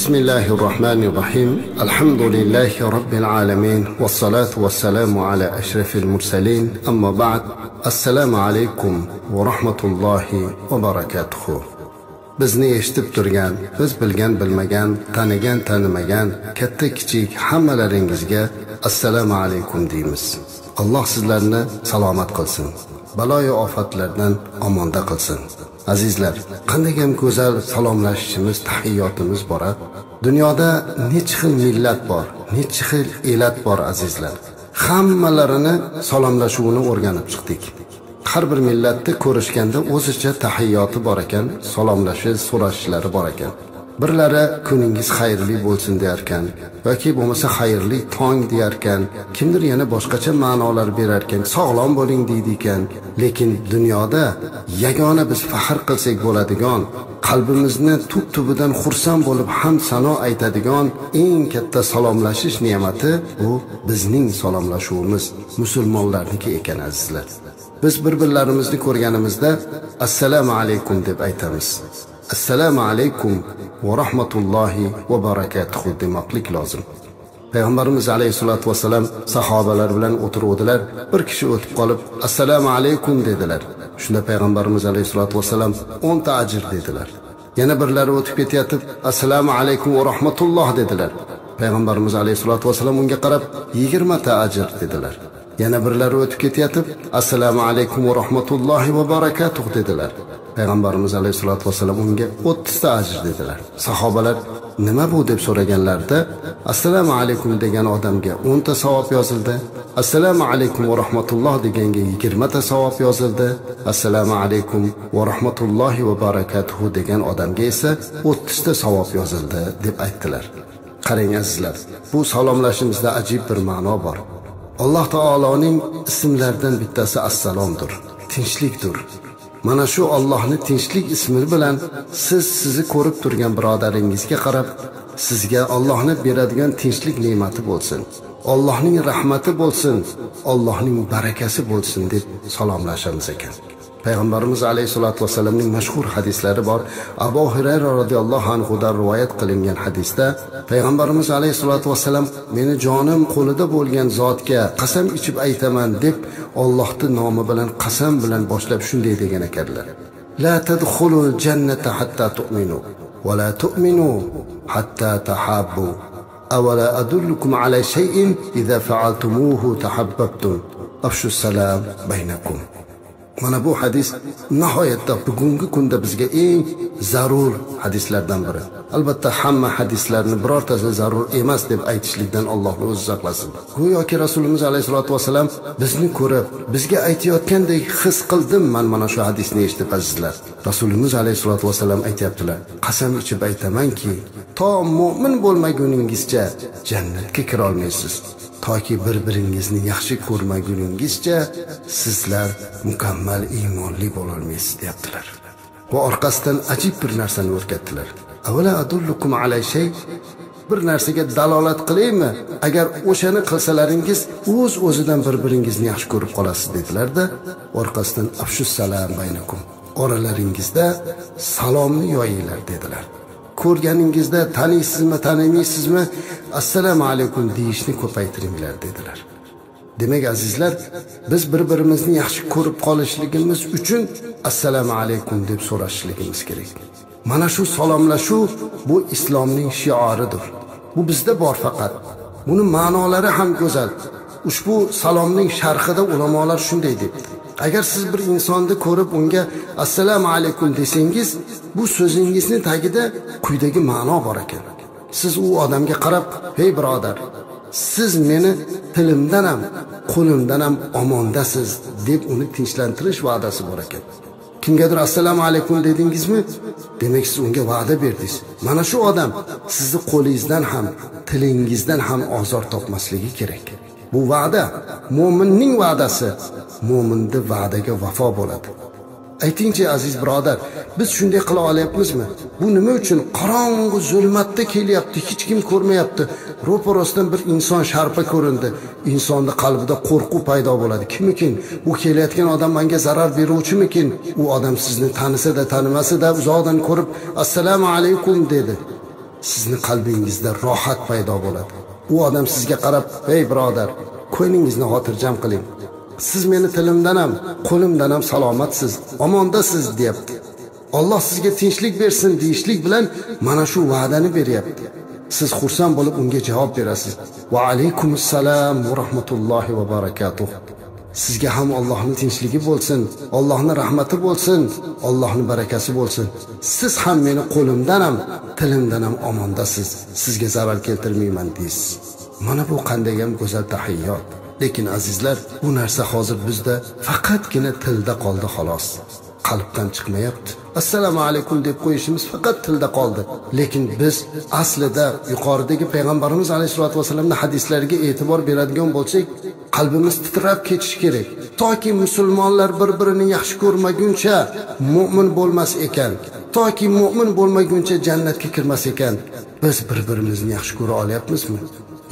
بسم الله الرحمن الرحيم الحمد لله رب العالمين والصلاة والسلام على أشرف المرسلين أما بعد السلام عليكم ورحمة الله وبركاته bizni eshitib turgan biz bilgan bilmagan tanigan tanimagan katta kichik hammalaringizga assalomu alaykum deymiz alloh sizlarni salomat qilsin baloyu ofatlardan omonda qilsin Azizlar qanday ham go'zal salomlashishimiz tahiyotimiz bor dunyoda necha xil millat bor necha xil elat bor azizlar. Hammalarini salomlashuvini o'rganib chiqdik. Har bir millatni ko'rishganda o'zicha tahiyoti bor ekan salomlashish so'rashishlari bor ekan. Birlari kuningiz xayrli bo'lsin deyarkan yoki bo'lmasa xayrli tong deyarkan kimdir yana boshqacha ma'nolar berarkan sog'lom bo'ling deydi ekan. Lekin dunyoda yagona biz faxr qilsak bo'ladigan qalbimizni tub tubidan xursand bo'lib ham sano aytadigan eng katta salomlashish ne'mati bu bizning salomlashuvimiz musulmonlarniki ekan azizlar. Biz bir birlarimizni ko'rganimizda assalomu alaykum deb aytamiz. Assalomu alaykum va rahmatullohi va barakatuhu demoqlik lozim. Payg'ambarimiz alayhissalotu vassalam sahobalar bilan o'tiruvdilar bir kishi o'tib qolib assalomu alaykum dedilar. Shunda payg'ambarimiz alayhissalotu vassalam o'nta ajr dedilar. Yana birlari o'tib ketayotib assalomu alaykum va rahmatulloh dedilar. Payg'ambarimiz alayhissalotu vassalam unga qarab yigirmata ajr dedilar. Yana birlari o'tib ketayotib assalomu alaykum va rahmatullohi va barakatuh dedilar. Payg'ambarimiz alayhissalotu vassalam unga o'ttizta ajr dedilar. Sahobalar nima bu? deb so'raganlarida assalomu alaykum degan odamga o'nta savob yozildi. Assalomu alaykum va rahmatulloh deganga yigirmata savob yozildi. Assalomu alaykum va rahmatullohi va barakatuhu degan odamga esa o'ttizta savob yozildi deb aytdilar. Qarang azizlar bu salomlashimizda ajib bir ma'no bor. Alloh taoloning ismlaridan bittasi assalomdir tinchlikdir. Mana shu ollohni tinchlik ismi bilan siz sizni ko'rib turgan birodaringizga qarab sizga ollohni beradigan tinchlik ne'mati bo'lsin. Ollohning rahmati bo'lsin ollohning barakasi bo'lsin deb salomlashamiz ekan. payg'ambarimiz alayhissalotu vassalamning mashhur hadislari bor. Abu hurayra roziyallohu anhudan rivoyat qilingan hadisda payg'ambarimiz alayhissalotu vassalam meni jonim qo'lida bo'lgan zotga qasam ichib aytaman deb ollohni nomi bilan qasam bilan boshlab shunday degan ekanlar. La tadkhulul jannata hatta tu'minu va la tu'minu hatta tahabbu avvala adullukum ala shay'in idza fa'altumuhu tahabbabtum afshu salam baynakum. Mana bu hadis nihoyatda bugungi kunda bizga eng zarur hadislardan biri. Albatta hamma hadislarni birortasi zarur emas deb aytishlikdan allohni o'zi saqlasin. Go'yoki rasulimiz alayhissalotu vassalam bizni ko'rib bizga aytayotgandek his qildim man mana shu hadisni eshitib azizlar. Rasulimiz alayhissalotu vassalam aytyaptilar qasam ichib aytamanki to mo'min bo'lmaguningizcha jannatga kirolmaysiz. Toki bir biringizni yaxshi ko'rmaguningizcha sizlar mukammal iymonli bo'lolmaysiz deyaptilar. Va orqasidan ajib bir narsani o'rgatdilar. Avala adullukum alay shay bir narsaga dalolat qilaymi agar o'shani qilsalaringiz o'z o'zidan bir biringizni yaxshi ko'rib qolasiz dedilarda orqasidan afshus salam baynakum oralaringizda salomni yoyinglar dedilar. Ko'rganingizda taniysizmi tanimaysizmi assalomu alaykum deyishni ko'paytiringlar dedilar. Demak azizlar biz bir birimizni yaxshi ko'rib qolishligimiz uchun assalomu alaykum deb so'rashligimiz kerak. Mana shu salomlashuv bu islomning shioridir. Bu bizda bor faqat. Buni ma'nolari ham go'zal. Ushbu salomning sharhida ulamolar shunday debdi. Agar siz bir insonni ko'rib unga assalomu alaykum desangiz bu so'zingizni tagida quyidagi ma'no bor ekan. Siz u odamga qarab hey birodar siz meni tilimdan ham qo'limdan ham omondasiz deb uni tinchlantirish va'dasi bor ekan. Kimgadir assalomu alaykum dedingizmi demak siz unga va'da berdingiz. Mana shu odam sizni qo'lingizdan ham tilingizdan ham ozor topmasligi kerak. Bu va'da mo'minning va'dasi mo'minni va'daga vafo bo'ladi. Aytingchi aziz birodar biz shunday qila olyapmizmi? Bu nima uchun qorong'u zulmatda kelyapti? Hech kim ko'rmayapti. Ro'parasidan bir inson sharpa ko'rindi. Insonni qalbida qo'rquv paydo bo'ladi. Kimikin bu kelayotgan odam menga zarar beruvchimikin? U odam sizni tanisada tanimasada uzoqdan ko'rib assalomu alaykum dedi. Sizni qalbingizda rohat paydo bo'ladi. U odam sizga qarab ey birodar ko'nglingizni xotirjam qiling. Siz meni tilimdan ham qo'limdan ham salomatsiz omondasiz deyapti olloh sizga tinchlik bersin deyishlik bilan mana shu va'dani beryapti. Siz xursand bo'lib unga javob berasiz. Va alaykum assalom va rahmatullohi va barakatuh. Sizga ham Allohning tinchligi bo'lsin Allohning rahmati bo'lsin Allohning barakasi bo'lsin. Siz ham meni qo'limdan ham tilimdan ham omondasiz. Sizga zarar keltirmayman deysiz. Mana bu qanday ham go'zal tahiyyot lekin azizlar bu narsa hozir bizda faqatgina tilda qoldi xolos. Qalbdan chiqmayapti. Assalomu alaykum deb qo'yishimiz faqat tilda qoldi. Lekin biz aslida yuqoridagi payg'ambarimiz alayhissalotu vassalamni hadislariga e'tibor beradigan bo'lsak qalbimiz titrab ketishi kerak. Toki musulmonlar bir birini yaxshi ko'rmaguncha mo'min bo'lmas ekan. Toki mo'min bo'lmaguncha jannatga kirmas ekan. Biz bir birimizni yaxshi ko'ra olyapmizmi?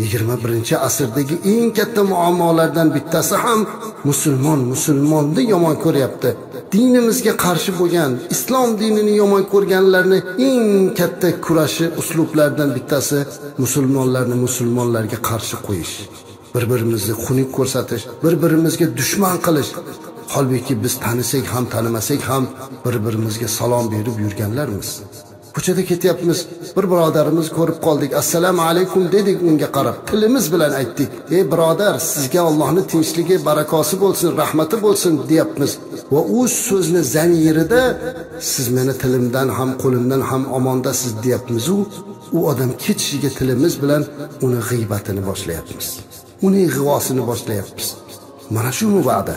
Yigirma birinchi asrdagi eng katta muammolardan bittasi ham musulmon musulmonni yomon ko'ryapti. Dinimizga qarshi bo'lgan islom dinini yomon ko'rganlarni eng katta kurashi uslublardan bittasi musulmonlarni musulmonlarga qarshi qo'yish. Bir birimizni xunuk ko'rsatish bir birimizga dushman qilish. Holbuki biz tanisak ham tanimasak ham bir birimizga salom berib yurganlarmiz. Ko'chada ketyapmiz bir birodarimiz ko'rib qoldik. Assalomu alaykum dedik unga qarab. Tilimiz bilan aytdik. Ey birodar sizga allohni tinchligi barakosi bo'lsin rahmati bo'lsin deyapmiz. Va u so'zni zamirida siz meni tilimdan ham qo'limdan ham omondasiz deyapmizu u odam ketishiga tilimiz bilan uni g'iybatini boshlayapmiz. Uning g'ivosini boshlayapmiz. Mana shumi va'da.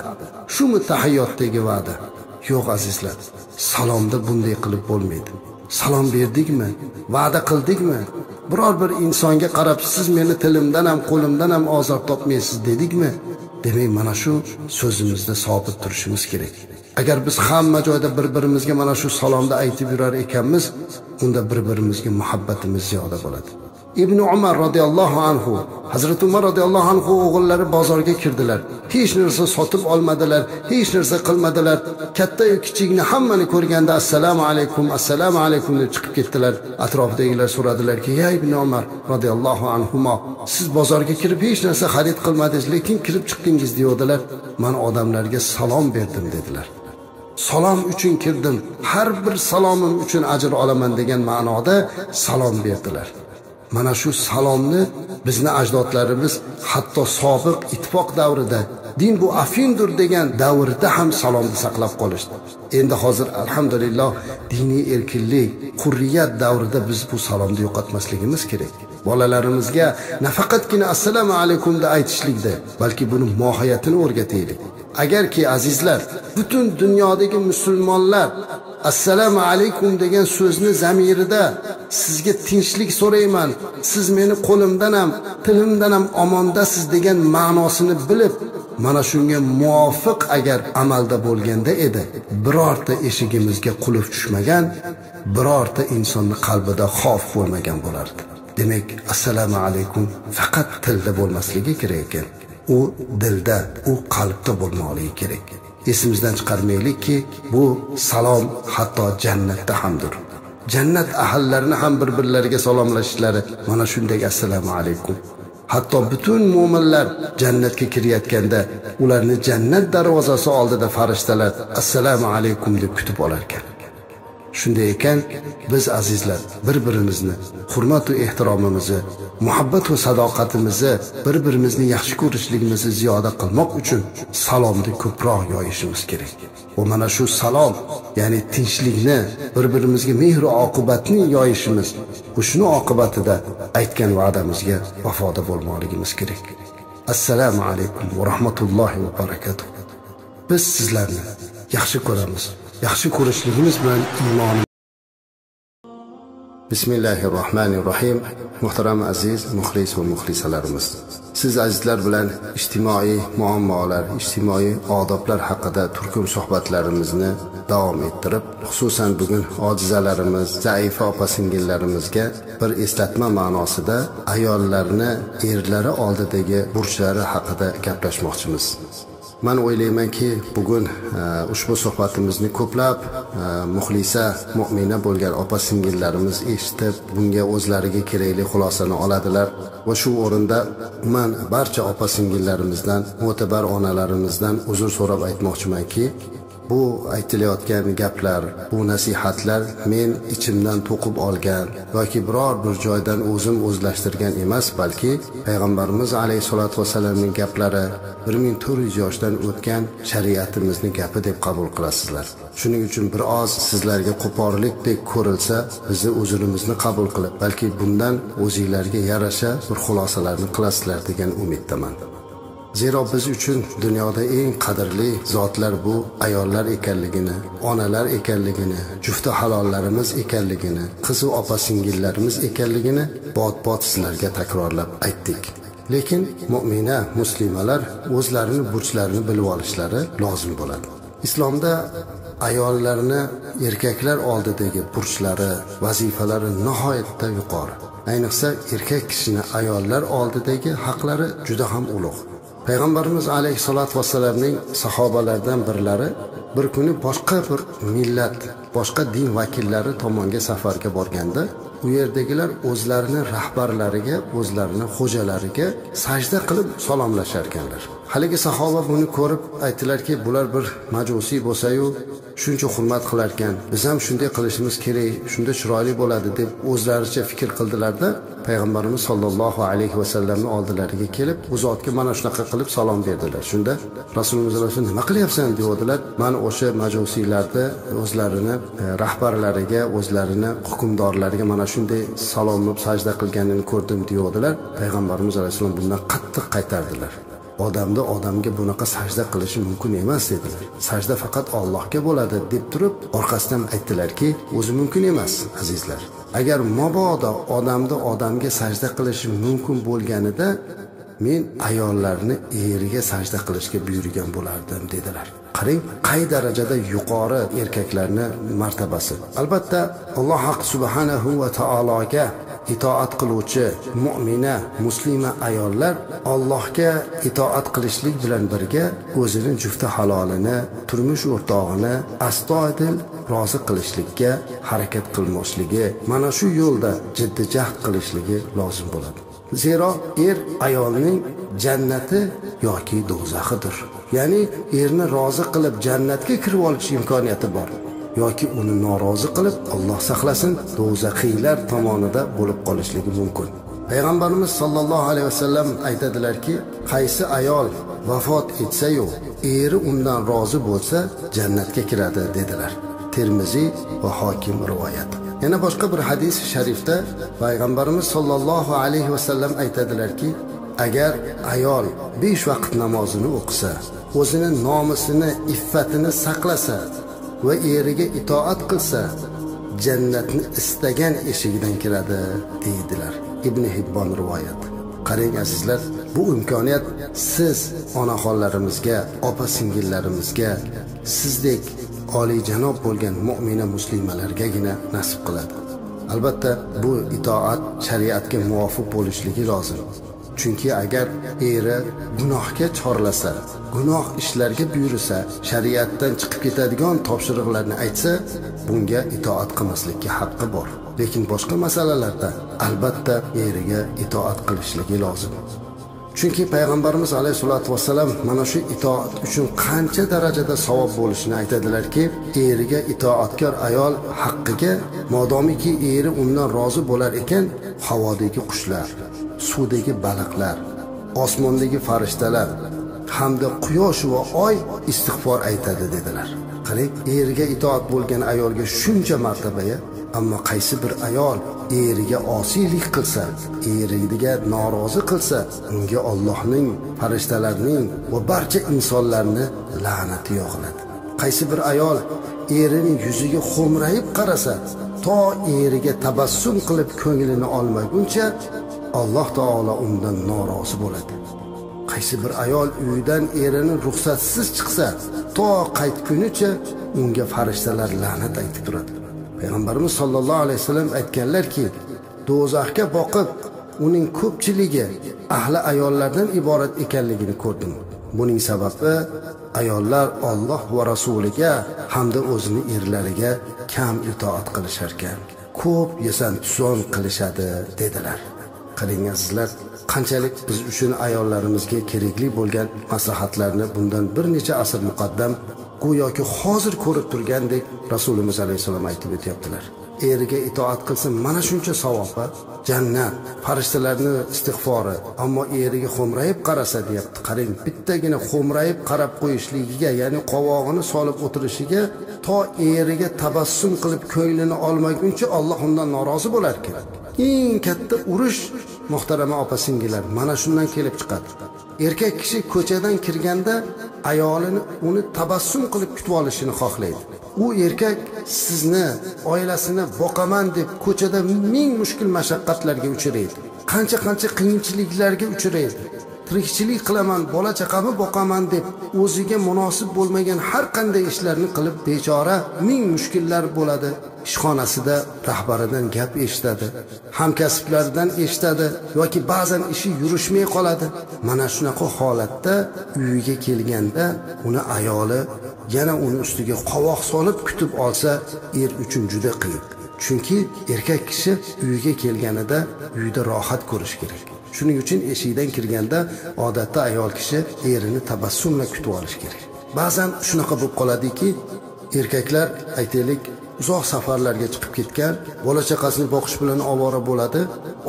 Shumi tahiyotdagi va'da. Yo'q azizlar salomda bunday qilib bo'lmaydi. Salom berdikmi? Va'da qildikmi? Biror bir insonga qarab siz meni tilimdan ham qo'limdan ham ozor topmaysiz dedikmi? Demak mana shu so'zimizda sobit turishimiz kerak. Agar biz hamma joyda bir birimizga mana shu salomni aytib yurar ekanmiz unda bir birimizga muhabbatimiz ziyoda bo'ladi. Ibn umar roziyallohu anhu hazrati umar roziyallohu anhu o'g'illari bozorga kirdilar. Hech narsa sotib olmadilar hech narsa qilmadilar. Kattayu kichikni hammani ko'rganda assalomu alaykum assalomu alaykum deb chiqib ketdilar. Atrofidagilar so'radilarki ya ibn umar roziyallohu anhu siz bozorga kirib hech narsa xarid qilmadingiz lekin kirib chiqdingiz deyodilar man odamlarga salom berdim dedilar. Salom uchun kirdim har bir salomim uchun ajr olaman degan ma'noda salom berdilar. Mana shu salomni bizni ajdodlarimiz hatto sobiq ittifoq davrida din bu afindur degan davrda ham salomni saqlab qolishdi. Endi hozir alhamdulillah diniy erkinlik hurriyat davrida biz bu salomni yo'qotmasligimiz kerak. Bolalarimizga nafaqatgina assalomu alaykumni aytishlikda balki buni mohiyatini o'rgataylik. Agarki azizlar butun dunyodagi musulmonlar assalomu alaykum degan so'zni zamirida sizga tinchlik so'rayman. Siz meni qo'limdan ham tilimdan ham omondasiz degan ma'nosini bilib mana shunga muvofiq agar amalda bo'lganda edi. Birorta eshigimizga qulf tushmagan birorta insonni qalbida xavf bo'lmagan bo'lardi. Demak assalomu alaykum faqat tilda bo'lmasligi kerak ekan. U dilda u qalbda bo'lmoqligi kerak. Esimizdan chiqarmaylikki bu salom hatto jannatda hamdir. Jannat ahallarini ham bir birlariga salomlashishlari mana shunday assalomu alaykum. Hatto butun mo'minlar jannatga kirayotganda ularni jannat darvozasi oldida farishtalar assalomu alaykum deb kutib olarkan. Shunday ekan biz azizlar bir birimizni hurmatu ehtiromimizni muhabbat va sadoqatimizni bir birimizni yaxshi ko'rishligimizni ziyoda qilmoq uchun salomni ko'proq yoyishimiz kerak. Va mana shu salom ya'ni tinchlikni bir birimizga mehru oqibatni yoyishimiz va shuni oqibatida aytgan va'damizga vafoda bo'lmoqligimiz kerak. Assalomu alaykum va rahmatullohi va barakatuh. Biz sizlarni yaxshi ko'ramiz yaxshi ko'rishligimiz bilan iymonimiz bismillahi rohmanir rohim muhtaram aziz muxlis va muxlisalarimiz. Siz azizlar bilan ijtimoiy muammolar ijtimoiy odoblar haqida turkum suhbatlarimizni davom ettirib xususan bugun ojizalarimiz zaifa opa singillarimizga bir eslatma ma'nosida ayollarni erlari oldidagi burchlari haqida gaplashmoqchimiz. Man o'ylaymanki bugun e, ushbu suhbatimizni ko'plab e, muxlisa mo'mina bo'lgan opa singillarimiz eshitib bunga o'zlariga kerakli xulosani oladilar. Va shu o'rinda man barcha opa singillarimizdan mo'tabar onalarimizdan uzr so'rab aytmoqchimanki bu aytilayotgan gaplar bu nasihatlar men ichimdan to'qib olgan yoki biror bir joydan o'zim o'zlashtirgan emas balki payg'ambarimiz alayhissalotu vassalamning gaplari bir ming to'rt yuz yoshdan o'tgan shariatimizni gapi deb qabul qilasizlar. Shuning uchun bir oz sizlarga qo'porlikdek ko'rilsa bizni uzrimizni qabul qilib balki bundan o'zinglarga yarasha bir xulosalarni qilasizlar degan umiddaman. Zero biz uchun dunyoda eng qadrli zotlar bu ayollar ekanligini, onalar ekanligini, jufti halollarimiz ekanligini, qiz va opa singillarimiz ekanligini bot-bot sizlarga takrorlab aytdik. Lekin mu'mina, muslimalar o'zlarini burchlarini bilib olishlari lozim bo'ladi. Islomda ayollarni erkaklar oldidagi burchlari, vazifalari nihoyatda yuqori. Ayniqsa erkak kishini ayollar oldidagi haqlari juda ham ulug'. Payg'ambarimiz alayhissalotu vassalamning sahobalaridan birlari bir kuni boshqa bir millat boshqa din vakillari tomonga safarga borganda u yerdagilar o'zlarini rahbarlariga o'zlarini xo'jalariga sajda qilib salomlashar ekanlar haligi sahoba buni ko'rib aytdilarki bular bir majusiy bo'lsayu shuncha hurmat qilar ekan biz ham shunday qilishimiz kerak shunda chiroyli bo'ladi deb o'zlaricha fikr qildilarda payg'ambarimiz sollallohu alayhi vasallamni oldilariga kelib u zotga mana shunaqa qilib salom berdilar. Shunda rasulimiz nima qilyapsan? deyavdilar mana o'sha majusiylarni o'zlarini e, rahbarlariga o'zlarini hukmdorlariga mana shunday salomlab sajda qilganini ko'rdim deyavdilar payg'ambarimiz alayhissalom bundan qattiq qaytardilar. Odamni odamga bunaqa sajda qilishi mumkin emas dedilar. Sajda faqat ollohga bo'ladi deb turib orqasidan aytdilarki o'zi mumkin emas azizlar. Agar mabodo odamni odamga sajda qilishi mumkin bo'lganida men ayollarni eriga sajda qilishga buyurgan bo'lardim dedilar. Qarang qay darajada yuqori erkaklarni martabasi. Albatta alloh subhanahu va taologa itoat qiluvchi mu'mina muslima ayollar Allohga itoat qilishlik bilan birga o'zini jufti halolini turmush o'rtog'ini astoydil rozi qilishlikka harakat qilmoqligi mana shu yo'lda jiddiy jahd qilishligi lozim bo'ladi. Zero er ayolning jannati yoki do'zaxidir. Ya'ni erni rozi qilib jannatga kirib olish imkoniyati bor. Yoki uni norozi qilib Alloh saqlasin do'zaxiylar tomonida bo'lib qolishligi mumkin. Payg'ambarimiz sollallohu alayhi vasallam aytadilarki qaysi ayol vafot etsa-yu eri undan rozi bo'lsa jannatga kiradi dedilar. Termiziy va hokim rivoyat. Yana boshqa bir hadis sharifda payg'ambarimiz sollallohu alayhi vasallam aytadilarki agar ayol besh vaqt namozini o'qisa o'zini nomusini iffatini saqlasa va eriga itoat qilsa jannatni istagan eshigidan kiradi deydilar ibn hibbon rivoyat. Qarang azizlar bu imkoniyat siz onaxonlarimizga opa singillarimizga sizdek oliyjanob bo'lgan mo'mina muslimalargagina nasib qiladi. Albatta bu itoat shariatga muvofiq bo'lishligi lozim. Chunki agar eri gunohga chorlasa gunoh ishlarga buyursa shariatdan chiqib ketadigan topshiriqlarni aytsa bunga itoat qilmaslikka haqqi bor. Lekin boshqa masalalarda albatta eriga itoat qilishligi lozim. Chunki payg'ambarimiz alayhissalotu vassalam mana shu itoat uchun qancha darajada savob bo'lishini aytadilarki eriga itoatkor ayol haqqiga modomiki eri undan rozi bo'lar ekan havodagi qushlar. Suvdagi baliqlar osmondagi farishtalar hamda quyosh va oy istig'for aytadi dedilar. Qarang eriga itoat bo'lgan ayolga shuncha martabaya ammo qaysi bir ayol eriga osiylik qilsa eriga norozi qilsa unga Allohning farishtalarning va barcha insonlarni la'nati yog'iladi qaysi bir ayol erining yuziga xo'mrayib qarasa to eriga tabassum qilib ko'nglini olmaguncha alloh taolo undan norozi bo'ladi. Qaysi bir ayol uyidan erini ruxsatsiz chiqsa to qaytgunicha unga farishtalar la'nat aytib turadi. Payg'ambarimiz sollallohu alayhi vasallam aytganlarki do'zaxga boqib uning ko'pchiligi ahli ayollardan iborat ekanligini ko'rdim. Buning sababi ayollar Alloh va rasuliga hamda o'zini erlariga kam itoat qilisharkan ko'p yesan tuson qilishadi dedilar. Qarang azizlar qanchalik biz uchun ayollarimizga kerakli bo'lgan maslahatlarni bundan bir necha asr muqaddam go'yoki hozir ko'rib turgandek rasulimiz alayhissalom aytib o'tyaptilar. Eriga itoat qilsin mana shuncha savobi jannat farishtalarni istig'fori ammo eriga xo'mrayib qarasa deyapti qarang bittagina xo'mrayib qarab qo'yishligiga ya'ni qovog'ini solib o'tirishiga to eriga tabassum qilib ko'nglini olmaguncha olloh undan norozi bo'lar ekan eng katta urush muhtarama opa singillar mana shundan kelib chiqadi. Erkak kishi ko'chadan kirganda ayolini uni tabassum qilib kutib olishini xohlaydi. U erkak sizni oilasini boqaman deb ko'chada ming mushkul mashaqqatlarga uchraydi. Qancha qancha qiyinchiliklarga uchraydi. Tirikchilik qilaman bola chaqamni boqaman deb o'ziga munosib bo'lmagan har qanday ishlarni qilib bechora ming mushkullar bo'ladi. Ishxonasida rahbaridan gap eshitadi hamkasblaridan eshitadi yoki ba'zan ishi yurishmay qoladi. Mana shunaqa holatda uyiga kelganda uni ayoli yana uni ustiga qovoq solib kutib olsa er uchun juda qiyin. Chunki erkak kishi uyiga kelganida uyda rohat ko'rish kerak. Shuning uchun eshikdan kirganda odatda ayol kishi erini tabassumla kutib olish kerak. Ba'zan shunaqa bo'lib qoladiki erkaklar aytaylik uzoq safarlarga chiqib ketgan bola chaqasini boqish bilan ovora bo'ladi.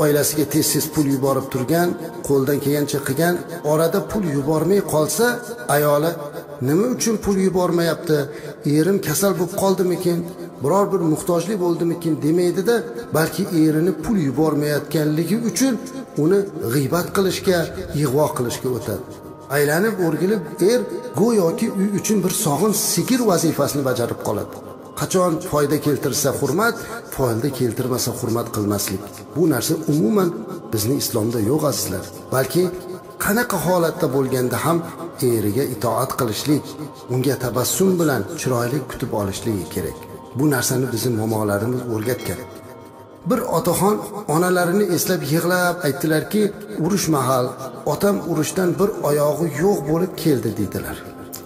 Oilasiga tez tez pul yuborib turgan qo'ldan kelgancha qilgan orada pul yubormay qolsa ayoli nima uchun pul yubormayapti? Erim kasal bo'lib qoldimikin? Biror bir muhtojlik bo'ldimikin? demaydida balki erini pul yubormayotganligi uchun uni g'iybat qilishga ig'vo qilishga o'tadi. Aylanib o'rgilib er go'yoki uy uchun bir sog'in sigir vazifasini bajarib qoladi. Qachon foyda keltirsa hurmat foyda keltirmasa hurmat qilmaslik. Bu narsa umuman bizni islomda yo'q azizlar. Balki qanaqa holatda bo'lganda ham eriga itoat qilishlik unga tabassum bilan chiroyli kutib olishligi kerak. Bu narsani bizni momolarimiz o'rgatgan. Bir otaxon onalarini eslab yig'lab aytdilarki urush mahal otam urushdan bir oyog'i yo'q bo'lib keldi deydilar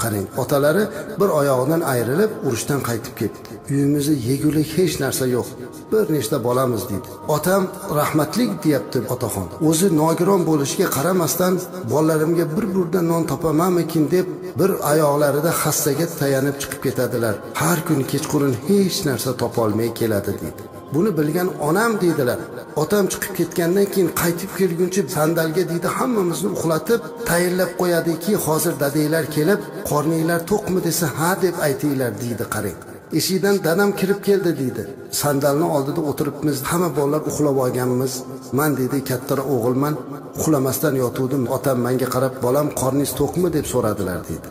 qarang. Otalari bir oyog'idan ayrilib urushdan qaytib ketdi. Uyimizda yegulik hech narsa yo'q bir nechta bolamiz deydi. Otam rahmatlik deyapti otaxon o'zi nogiron bo'lishiga qaramasdan bolalarimga bir burda non topamanmikin deb bir oyoqlarida hassaga tayanib chiqib ketadilar. Har kuni kechqurun hech narsa topolmay keladi deydi. Buni bilgan onam deydilar. Otam chiqib ketgandan keyin qaytib kelguncha sandalga deydi hammamizni uxlatib tayinlab qo'yadiki hozir dadanglar kelib qorninglar to'qmi desa ha deb aytinglar deydi qarang. Eshikdan dadam kirib keldi deydi. Sandalni oldida o'tiribmiz hamma bolalar uxlab olganmiz. Man deydi kattaroq o'g'ilman uxlamasdan yotuvdim otam menga qarab bolam qorningiz to'qmi? deb so'radilar deydi.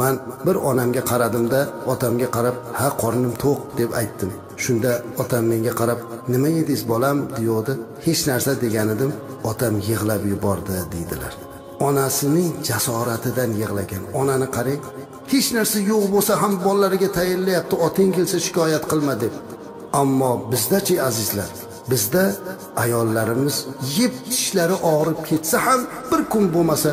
Man bir onamga qaradimda otamga qarab ha qornim to'q deb aytdim. Shunda otam menga qarab nima yedingiz bolam? deyodi hech narsa degan edim. Otam yig'lab yubordi deydilar. Onasining jasoratidan yig'lagan. Onani qarang hech narsa yo'q bo'lsa ham bolalariga tayinlayapti oting kelsa shikoyat qilma deb. Ammo bizdachi azizlar bizda ayollarimiz yeb tishlari og'rib ketsa ham bir kun bo'lmasa